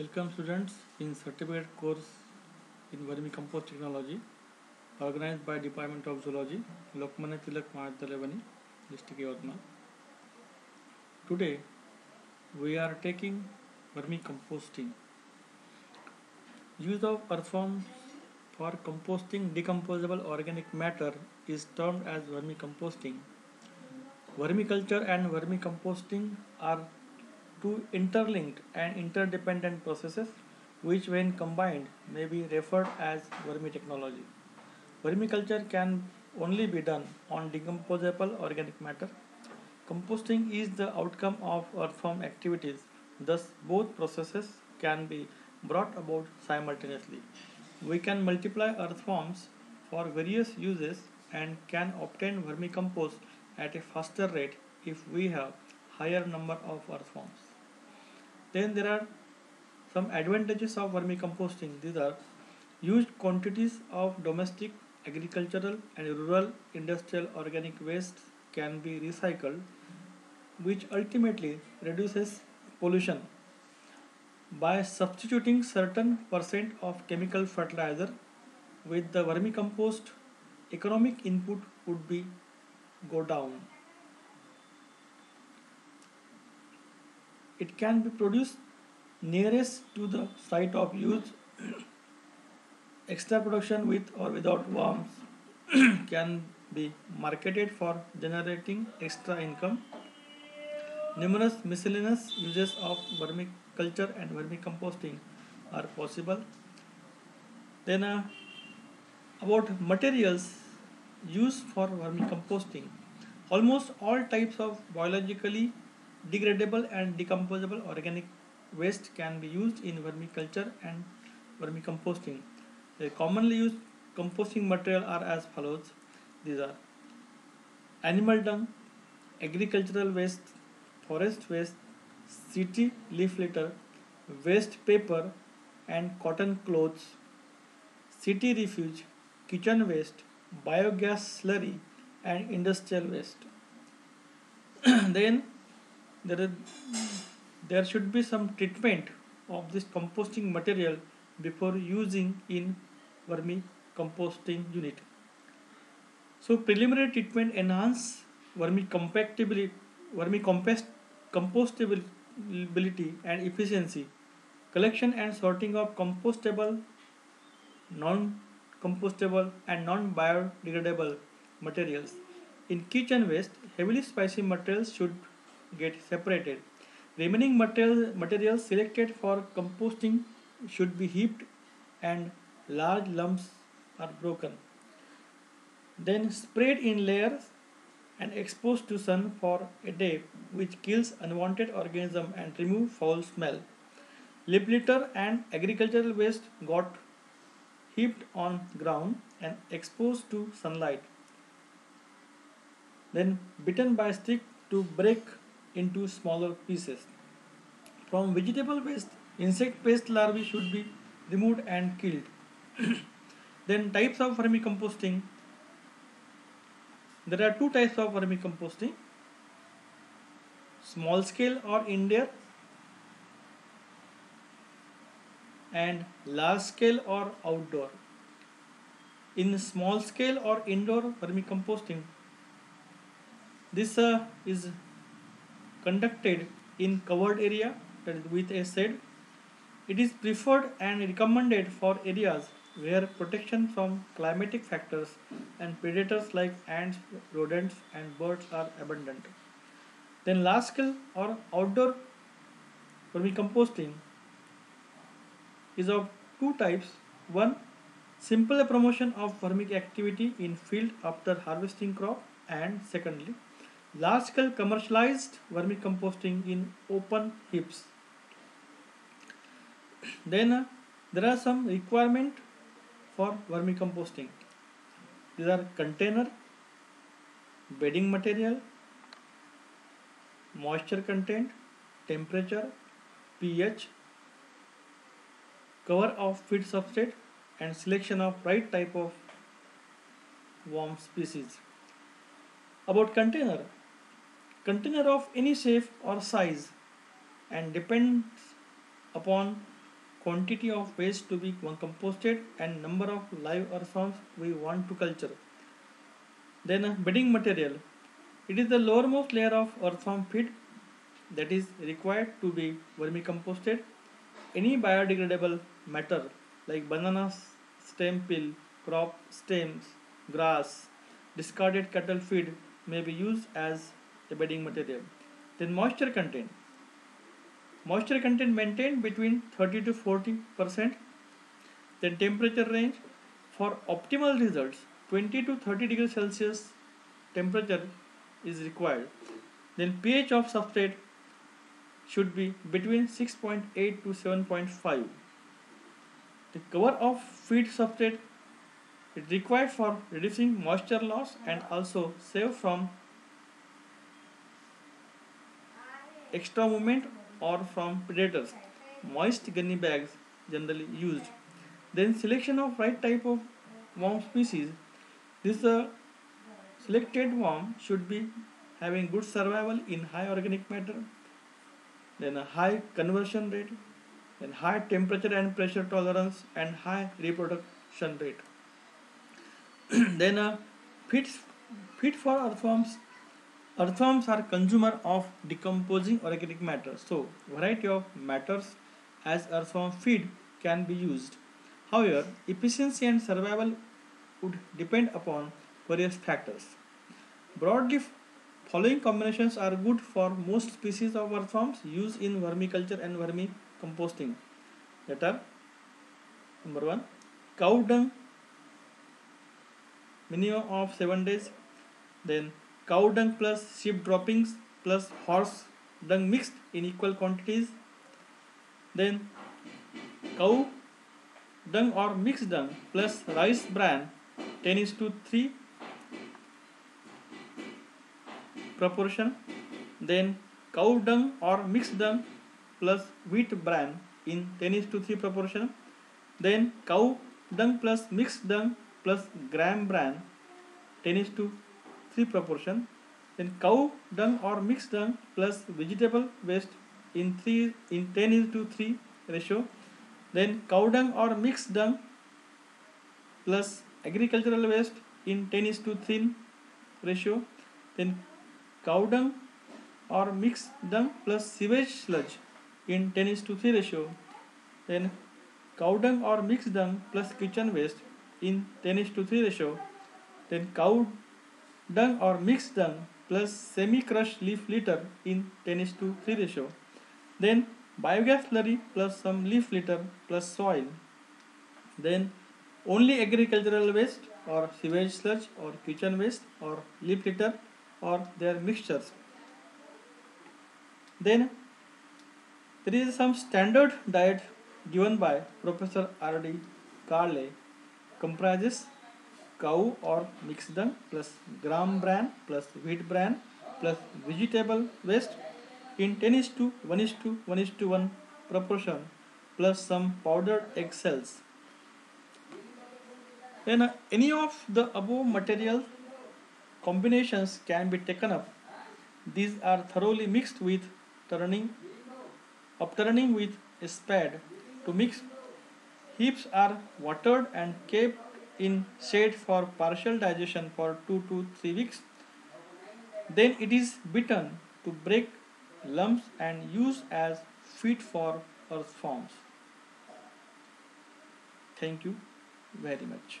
Welcome students in certificate course in vermicompost technology organized by Department of Zoology, Lokmanya Tilak Mahavidyalaya district Yavatmal. Today we are taking vermicomposting. Use of earthworms for composting decomposable organic matter is termed as vermicomposting. Vermiculture and vermicomposting are two interlinked and interdependent processes which when combined may be referred as vermitechnology. Vermiculture can only be done on decomposable organic matter. Composting is the outcome of earthworm activities, thus both processes can be brought about simultaneously. We can multiply earthworms for various uses and can obtain vermicompost at a faster rate if we have higher number of earthworms. Then there are some advantages of vermicomposting. These are huge quantities of domestic, agricultural and rural industrial organic waste can be recycled which ultimately reduces pollution by substituting certain percent of chemical fertilizer with the vermicompost economic input would be go down it can be produced nearest to the site of use extra production with or without worms can be marketed for generating extra income. Numerous miscellaneous uses of vermiculture and vermicomposting are possible. Then uh, about materials used for vermicomposting. Almost all types of biologically degradable and decomposable organic waste can be used in vermiculture and vermicomposting. The commonly used composting material are as follows. These are animal dung, agricultural waste, forest waste, city leaf litter, waste paper and cotton clothes, city refuse, kitchen waste, biogas slurry and industrial waste. then there is, there should be some treatment of this composting material before using in vermicomposting unit. So preliminary treatment enhance vermicompactability, vermicompost compostability and efficiency. Collection and sorting of compostable, non-compostable and non-biodegradable materials. In kitchen waste, heavily spicy materials should get separated. Remaining material, materials selected for composting should be heaped and large lumps are broken. Then sprayed in layers and exposed to sun for a day which kills unwanted organism and remove foul smell. Leaf litter and agricultural waste got heaped on ground and exposed to sunlight. Then bitten by stick to break into smaller pieces. From vegetable waste, insect pest larvae should be removed and killed. then types of vermicomposting. There are two types of vermicomposting. Small scale or indoor and large scale or outdoor. In small scale or indoor vermicomposting, this uh, is conducted in covered area that is with a shed. It is preferred and recommended for areas where protection from climatic factors and predators like ants, rodents and birds are abundant. Then large scale or outdoor vermicomposting is of two types. One, simple promotion of vermic activity in field after harvesting crop and secondly, large scale commercialized vermicomposting in open heaps. Then uh, there are some requirement for vermicomposting. These are container, bedding material, moisture content, temperature, pH, cover of feed substrate and selection of right type of worm species. About container, container of any shape or size and depends upon quantity of waste to be composted and number of live earthworms we want to culture. Then bedding material. It is the lowermost layer of earthworm feed that is required to be vermicomposted. Any biodegradable matter like banana stem peel, crop stems, grass, discarded cattle feed may be used as a bedding material. Then moisture content. Moisture content maintained between 30 to 40 percent. Then temperature range for optimal results 20 to 30 degrees Celsius temperature is required. Then pH of substrate should be between 6.8 to 7.5. The cover of feed substrate is required for reducing moisture loss and also save from extra movement or from predators. Moist gunny bags generally used. Then selection of right type of worm species. This uh, selected worm should be having good survival in high organic matter, then a high conversion rate, then high temperature and pressure tolerance and high reproduction rate. then a fit, fit for earthworms Earthworms are consumer of decomposing organic matter. So, variety of matters as earthworm feed can be used. However, efficiency and survival would depend upon various factors. Broadly, following combinations are good for most species of earthworms used in vermiculture and vermicomposting. That are number one, cow dung minimum of 7 days, then cow dung plus sheep droppings plus horse dung mixed in equal quantities. Then cow dung or mixed dung plus rice bran 10 is to 3 proportion. Then cow dung or mixed dung plus wheat bran in 10 is to 3 proportion. Then cow dung plus mixed dung plus gram bran 10 is to 3 proportion then cow dung or mixed dung plus vegetable waste in 3 in 10 is to 3 ratio then cow dung or mixed dung plus agricultural waste in 10 is to 3 ratio then cow dung or mixed dung plus sewage sludge in 10 is to 3 ratio then cow dung or mixed dung plus kitchen waste in 10 is to 3 ratio then cow dung or mixed dung plus semi-crushed leaf litter in 10 is to 3 ratio. Then biogas slurry plus some leaf litter plus soil. Then only agricultural waste or sewage sludge or kitchen waste or leaf litter or their mixtures. Then there is some standard diet given by Professor R.D. Kale comprises cow or mixed dung plus gram bran plus wheat bran plus vegetable waste in 10 is to 1 is to 1 is to 1 proportion plus some powdered egg cells. Then uh, any of the above material combinations can be taken up. These are thoroughly mixed with turning, upturning with a spade to mix. Heaps are watered and kept in shade for partial digestion for 2 to 3 weeks. Then it is beaten to break lumps and used as feed for earthworms. Thank you very much.